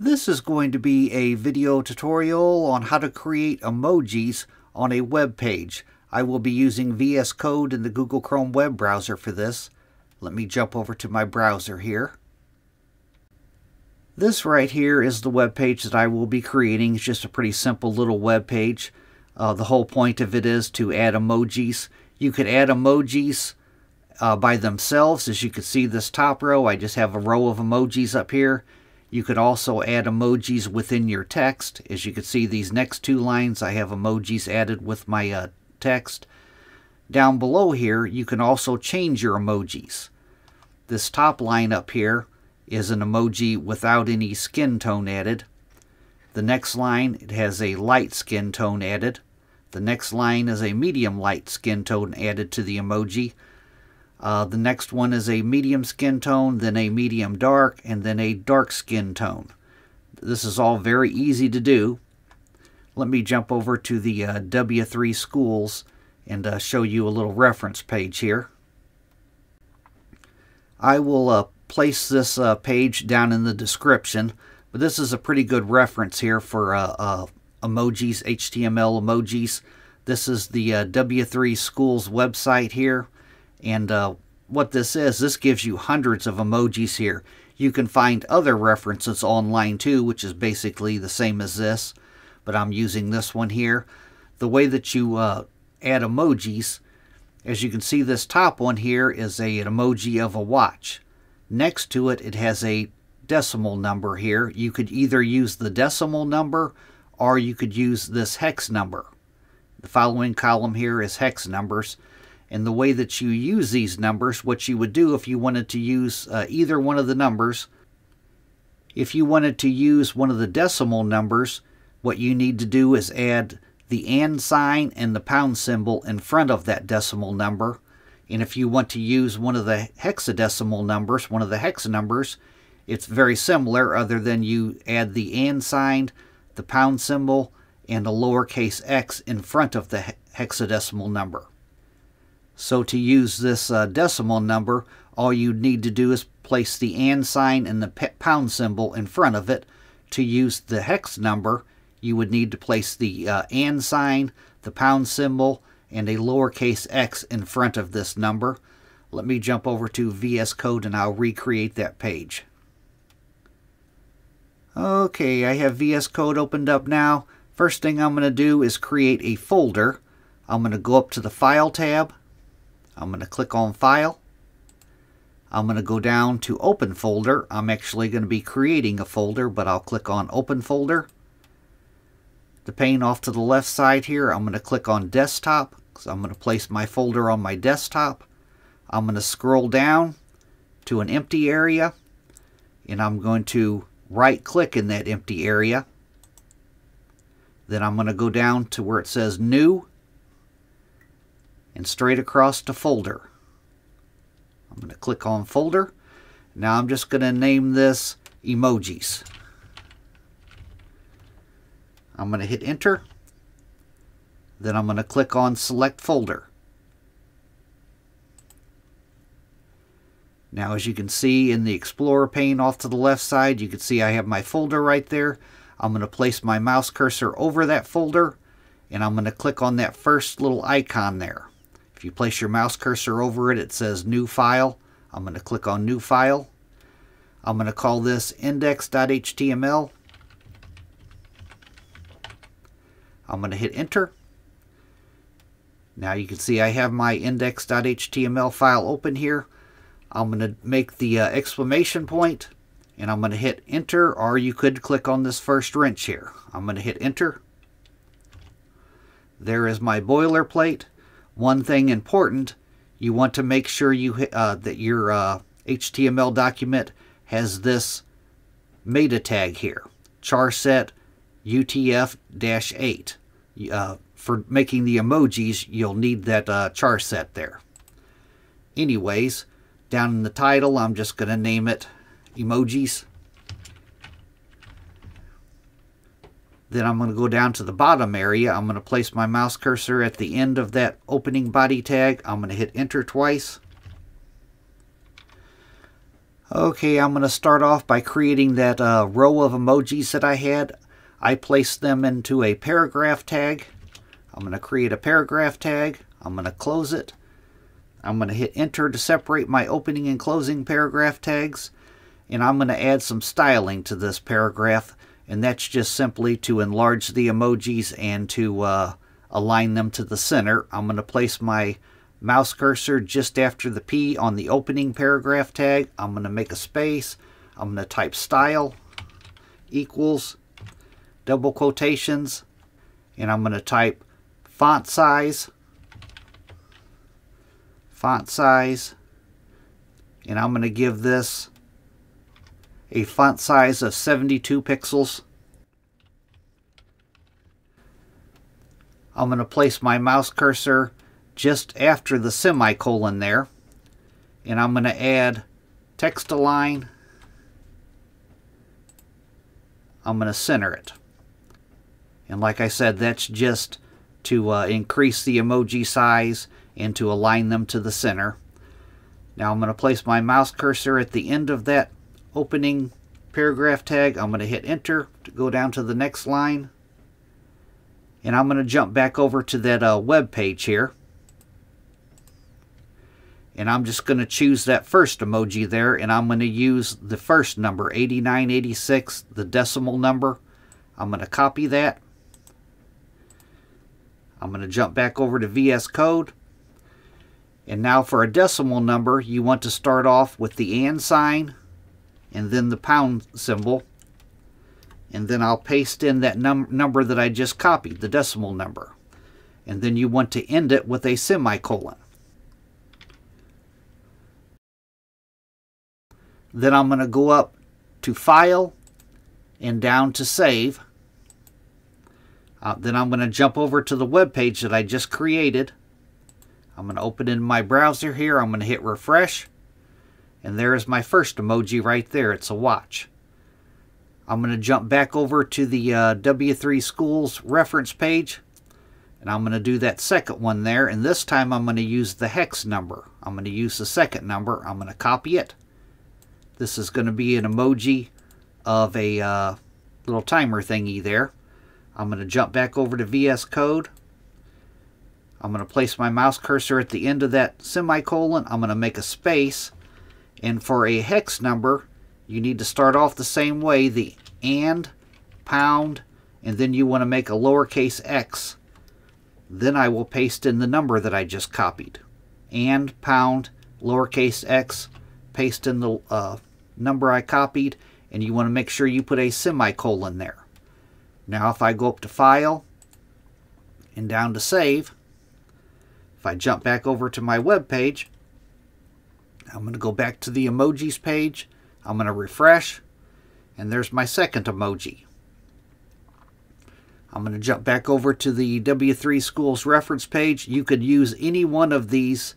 This is going to be a video tutorial on how to create emojis on a web page. I will be using VS Code in the Google Chrome web browser for this. Let me jump over to my browser here. This right here is the web page that I will be creating. It's just a pretty simple little web page. Uh, the whole point of it is to add emojis. You could add emojis uh, by themselves. As you can see this top row, I just have a row of emojis up here. You could also add emojis within your text. As you can see these next two lines, I have emojis added with my uh, text. Down below here, you can also change your emojis. This top line up here is an emoji without any skin tone added. The next line, it has a light skin tone added. The next line is a medium light skin tone added to the emoji. Uh, the next one is a medium skin tone, then a medium dark, and then a dark skin tone. This is all very easy to do. Let me jump over to the uh, W3 Schools and uh, show you a little reference page here. I will uh, place this uh, page down in the description, but this is a pretty good reference here for uh, emojis, HTML emojis. This is the uh, W3 Schools website here, and uh, what this is, this gives you hundreds of emojis here. You can find other references online too, which is basically the same as this, but I'm using this one here. The way that you uh, add emojis, as you can see this top one here is a, an emoji of a watch. Next to it, it has a decimal number here. You could either use the decimal number or you could use this hex number. The following column here is hex numbers. And the way that you use these numbers, what you would do if you wanted to use uh, either one of the numbers, if you wanted to use one of the decimal numbers, what you need to do is add the and sign and the pound symbol in front of that decimal number. And if you want to use one of the hexadecimal numbers, one of the hex numbers, it's very similar other than you add the and sign, the pound symbol, and a lowercase x in front of the hexadecimal number. So to use this uh, decimal number, all you need to do is place the and sign and the pound symbol in front of it. To use the hex number, you would need to place the uh, and sign, the pound symbol, and a lowercase x in front of this number. Let me jump over to VS Code and I'll recreate that page. Okay, I have VS Code opened up now. First thing I'm going to do is create a folder. I'm going to go up to the File tab. I'm going to click on File. I'm going to go down to Open Folder. I'm actually going to be creating a folder, but I'll click on Open Folder. The pane off to the left side here, I'm going to click on Desktop because I'm going to place my folder on my desktop. I'm going to scroll down to an empty area and I'm going to right click in that empty area. Then I'm going to go down to where it says New and straight across to Folder. I'm going to click on Folder. Now I'm just going to name this Emojis. I'm going to hit enter. Then I'm going to click on select folder. Now as you can see in the Explorer pane off to the left side, you can see I have my folder right there. I'm going to place my mouse cursor over that folder and I'm going to click on that first little icon there. If you place your mouse cursor over it, it says new file. I'm going to click on new file. I'm going to call this index.html I'm going to hit enter. Now you can see I have my index.html file open here. I'm going to make the uh, exclamation point and I'm going to hit enter or you could click on this first wrench here. I'm going to hit enter. There is my boilerplate. One thing important, you want to make sure you uh, that your uh, HTML document has this meta tag here, char set UTF-8. Uh, for making the emojis, you'll need that uh, char set there. Anyways, down in the title, I'm just going to name it Emojis. Then I'm going to go down to the bottom area. I'm going to place my mouse cursor at the end of that opening body tag. I'm going to hit enter twice. Okay, I'm going to start off by creating that uh, row of emojis that I had. I placed them into a paragraph tag. I'm going to create a paragraph tag. I'm going to close it. I'm going to hit enter to separate my opening and closing paragraph tags. And I'm going to add some styling to this paragraph. And that's just simply to enlarge the emojis and to uh, align them to the center. I'm going to place my mouse cursor just after the P on the opening paragraph tag. I'm going to make a space. I'm going to type style equals double quotations and I'm going to type font size font size and I'm going to give this a font size of 72 pixels. I'm going to place my mouse cursor just after the semicolon there. And I'm going to add text align. I'm going to center it. And like I said, that's just to uh, increase the emoji size and to align them to the center. Now I'm going to place my mouse cursor at the end of that opening paragraph tag. I'm going to hit enter to go down to the next line. And I'm going to jump back over to that uh, web page here. And I'm just going to choose that first emoji there, and I'm going to use the first number, 8986, the decimal number. I'm going to copy that. I'm going to jump back over to VS Code. And now for a decimal number, you want to start off with the and sign, and then the pound symbol. And then I'll paste in that num number that I just copied, the decimal number. And then you want to end it with a semicolon. Then I'm going to go up to File and down to Save. Uh, then I'm going to jump over to the web page that I just created. I'm going to open in my browser here. I'm going to hit refresh. And there is my first emoji right there. It's a watch. I'm going to jump back over to the uh, W3 Schools reference page. And I'm going to do that second one there. And this time I'm going to use the hex number. I'm going to use the second number. I'm going to copy it. This is going to be an emoji of a uh, little timer thingy there. I'm going to jump back over to VS Code. I'm going to place my mouse cursor at the end of that semicolon. I'm going to make a space. And for a hex number, you need to start off the same way, the and, pound, and then you want to make a lowercase x. Then I will paste in the number that I just copied. And, pound, lowercase x, paste in the uh, number I copied, and you want to make sure you put a semicolon there. Now if I go up to File and down to Save, if I jump back over to my web page, I'm going to go back to the emojis page. I'm going to refresh, and there's my second emoji. I'm going to jump back over to the W3 Schools reference page. You could use any one of these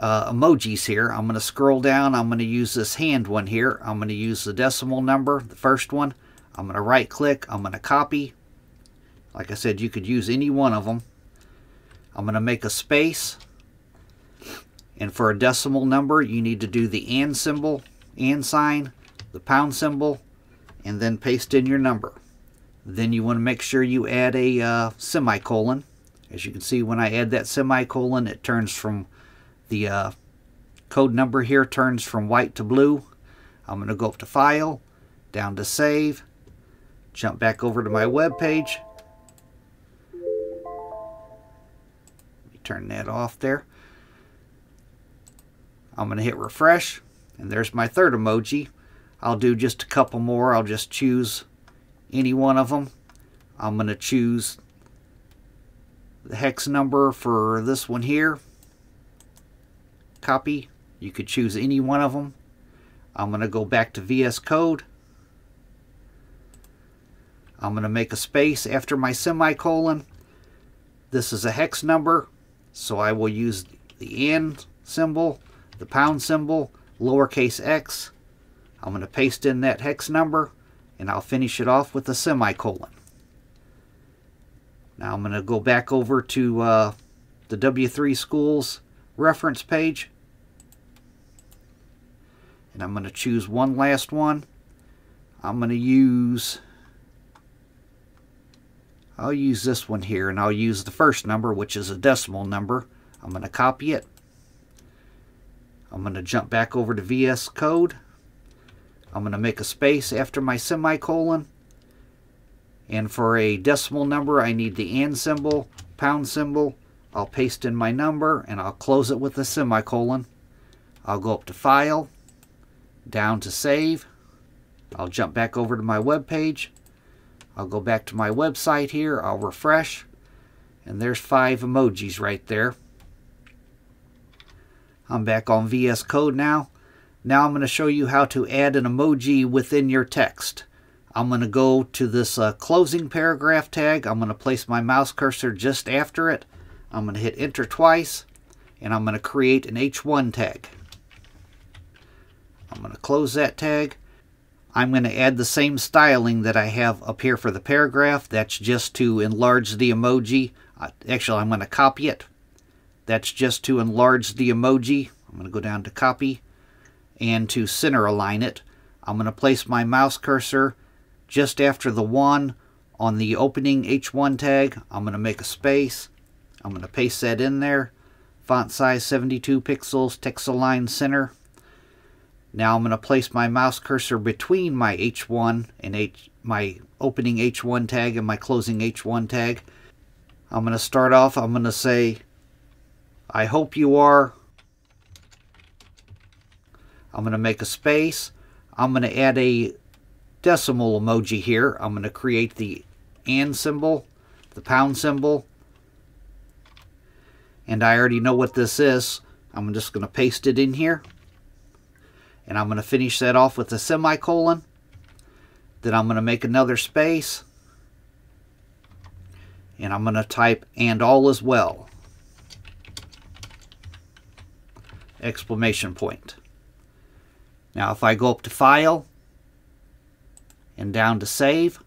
uh, emojis here. I'm going to scroll down. I'm going to use this hand one here. I'm going to use the decimal number, the first one. I'm going to right click. I'm going to copy. Like I said, you could use any one of them. I'm going to make a space. And for a decimal number, you need to do the and symbol, and sign, the pound symbol, and then paste in your number. Then you want to make sure you add a uh, semicolon. As you can see, when I add that semicolon, it turns from the uh, code number here turns from white to blue. I'm going to go up to File, down to Save, jump back over to my web page. Let me turn that off there. I'm going to hit refresh, and there's my third emoji. I'll do just a couple more. I'll just choose any one of them. I'm going to choose the hex number for this one here copy. You could choose any one of them. I'm going to go back to VS Code. I'm going to make a space after my semicolon. This is a hex number, so I will use the and symbol, the pound symbol, lowercase x. I'm going to paste in that hex number, and I'll finish it off with a semicolon. Now I'm going to go back over to uh, the W3 Schools reference page. And I'm going to choose one last one. I'm going to use I'll use this one here and I'll use the first number which is a decimal number. I'm going to copy it. I'm going to jump back over to VS Code. I'm going to make a space after my semicolon. And for a decimal number, I need the and symbol, pound symbol. I'll paste in my number and I'll close it with a semicolon. I'll go up to File, down to Save. I'll jump back over to my web page. I'll go back to my website here. I'll refresh. And there's five emojis right there. I'm back on VS Code now. Now I'm going to show you how to add an emoji within your text. I'm going to go to this uh, closing paragraph tag. I'm going to place my mouse cursor just after it. I'm going to hit enter twice and I'm going to create an H1 tag. I'm going to close that tag. I'm going to add the same styling that I have up here for the paragraph. That's just to enlarge the emoji. Actually, I'm going to copy it. That's just to enlarge the emoji. I'm going to go down to copy and to center align it. I'm going to place my mouse cursor just after the 1 on the opening H1 tag. I'm going to make a space. I'm going to paste that in there. Font size 72 pixels, text align center. Now I'm going to place my mouse cursor between my H1 and H, my opening H1 tag and my closing H1 tag. I'm going to start off, I'm going to say, I hope you are. I'm going to make a space. I'm going to add a decimal emoji here. I'm going to create the and symbol, the pound symbol. And I already know what this is. I'm just going to paste it in here. And I'm going to finish that off with a semicolon. Then I'm going to make another space. And I'm going to type and all as well. Exclamation point. Now if I go up to File and down to Save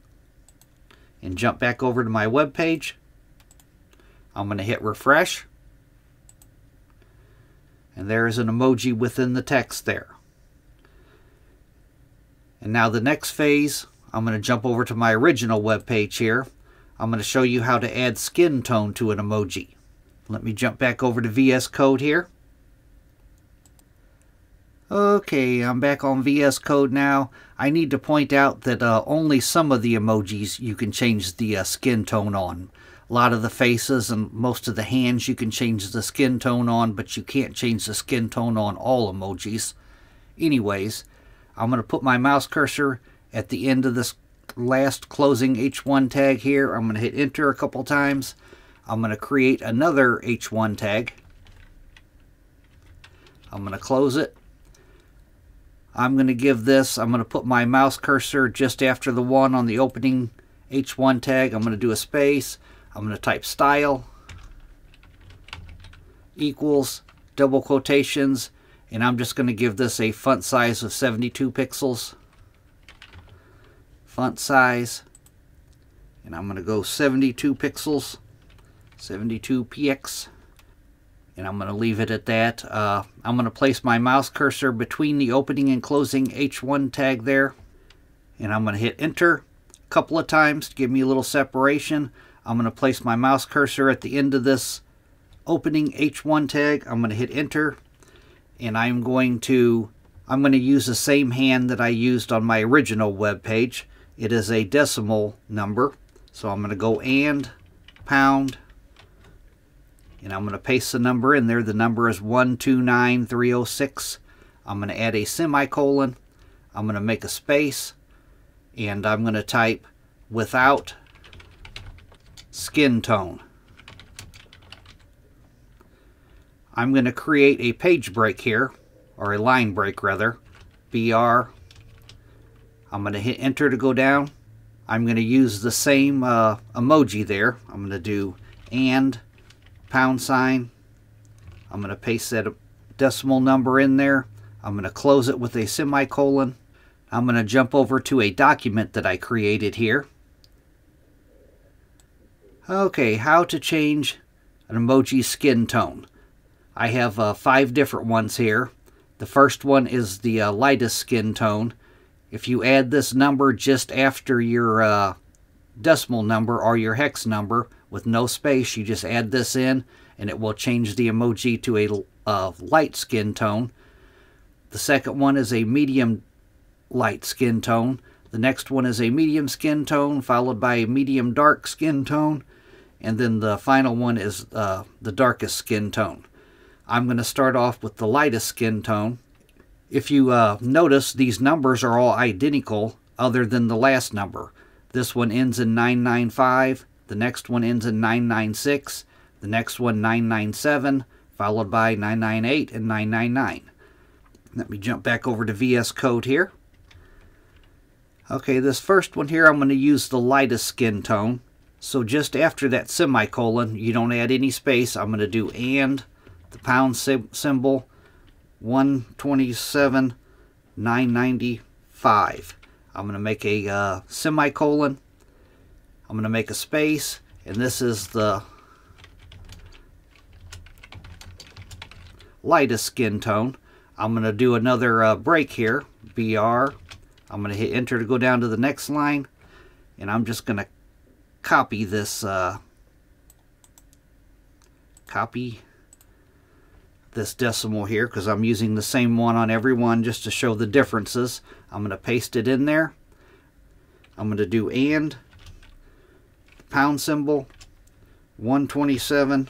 and jump back over to my web page, I'm going to hit Refresh. And there is an emoji within the text there. And now the next phase, I'm going to jump over to my original web page here. I'm going to show you how to add skin tone to an emoji. Let me jump back over to VS Code here. Okay, I'm back on VS Code now. I need to point out that uh, only some of the emojis you can change the uh, skin tone on. A lot of the faces and most of the hands you can change the skin tone on, but you can't change the skin tone on all emojis. Anyways, I'm going to put my mouse cursor at the end of this last closing H1 tag here. I'm going to hit enter a couple times. I'm going to create another H1 tag. I'm going to close it. I'm going to give this, I'm going to put my mouse cursor just after the one on the opening H1 tag. I'm going to do a space. I'm going to type style equals double quotations and I'm just going to give this a font size of 72 pixels. Font size. And I'm going to go 72 pixels. 72 px. And I'm going to leave it at that. Uh, I'm going to place my mouse cursor between the opening and closing H1 tag there. And I'm going to hit enter a couple of times to give me a little separation. I'm going to place my mouse cursor at the end of this opening H1 tag. I'm going to hit enter and I'm going to I'm going to use the same hand that I used on my original web page. It is a decimal number. So I'm going to go and pound and I'm going to paste the number in there. The number is 129306. I'm going to add a semicolon. I'm going to make a space and I'm going to type without skin tone. I'm going to create a page break here, or a line break rather, BR. I'm going to hit enter to go down. I'm going to use the same uh, emoji there. I'm going to do and pound sign. I'm going to paste that decimal number in there. I'm going to close it with a semicolon. I'm going to jump over to a document that I created here. Okay, how to change an emoji skin tone. I have uh, five different ones here. The first one is the uh, lightest skin tone. If you add this number just after your uh, decimal number or your hex number with no space, you just add this in and it will change the emoji to a uh, light skin tone. The second one is a medium light skin tone. The next one is a medium skin tone followed by a medium dark skin tone. And then the final one is uh, the darkest skin tone. I'm going to start off with the lightest skin tone. If you uh, notice, these numbers are all identical other than the last number. This one ends in 995, the next one ends in 996, the next one 997, followed by 998 and 999. Let me jump back over to VS Code here. Okay, this first one here, I'm going to use the lightest skin tone. So just after that semicolon, you don't add any space. I'm going to do and the pound symbol 127 995 I'm going to make a uh, semicolon I'm going to make a space and this is the lightest skin tone I'm going to do another uh, break here BR I'm going to hit enter to go down to the next line and I'm just going to copy this uh, copy this decimal here because I'm using the same one on every one just to show the differences. I'm going to paste it in there. I'm going to do and pound symbol 127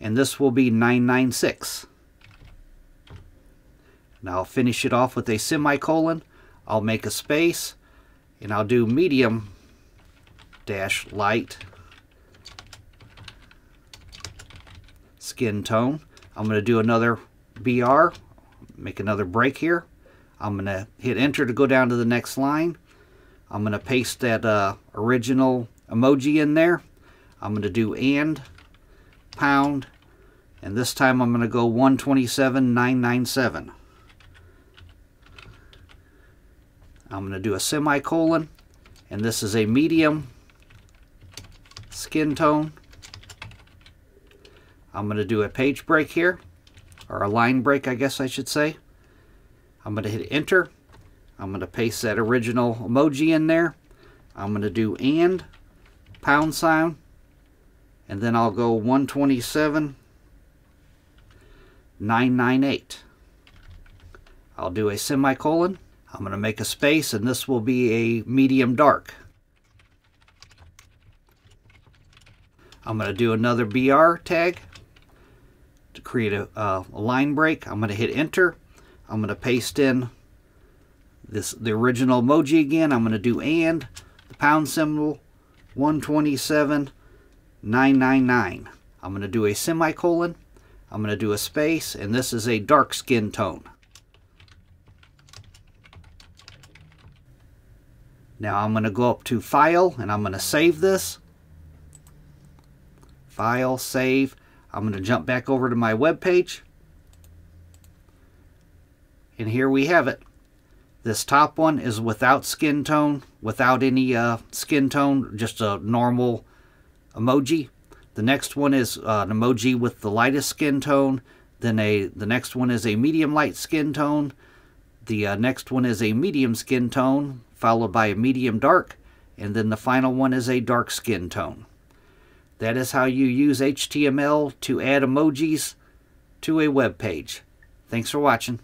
and this will be 996. Now I'll finish it off with a semicolon. I'll make a space and I'll do medium dash light skin tone I'm going to do another BR, make another break here. I'm going to hit enter to go down to the next line. I'm going to paste that uh, original emoji in there. I'm going to do and, pound, and this time I'm going to go 127,997. I'm going to do a semicolon, and this is a medium skin tone. I'm going to do a page break here, or a line break, I guess I should say. I'm going to hit enter. I'm going to paste that original emoji in there. I'm going to do and, pound sign, and then I'll go 127, 998. I'll do a semicolon. I'm going to make a space, and this will be a medium dark. I'm going to do another BR tag to create a, a line break. I'm going to hit enter. I'm going to paste in this the original emoji again. I'm going to do and the pound symbol 127 999. I'm going to do a semicolon. I'm going to do a space and this is a dark skin tone. Now I'm going to go up to file and I'm going to save this. File, save. I'm going to jump back over to my web page. And here we have it. This top one is without skin tone, without any uh, skin tone, just a normal emoji. The next one is uh, an emoji with the lightest skin tone. Then a the next one is a medium light skin tone. The uh, next one is a medium skin tone, followed by a medium dark. And then the final one is a dark skin tone. That is how you use HTML to add emojis to a web page. Thanks for watching.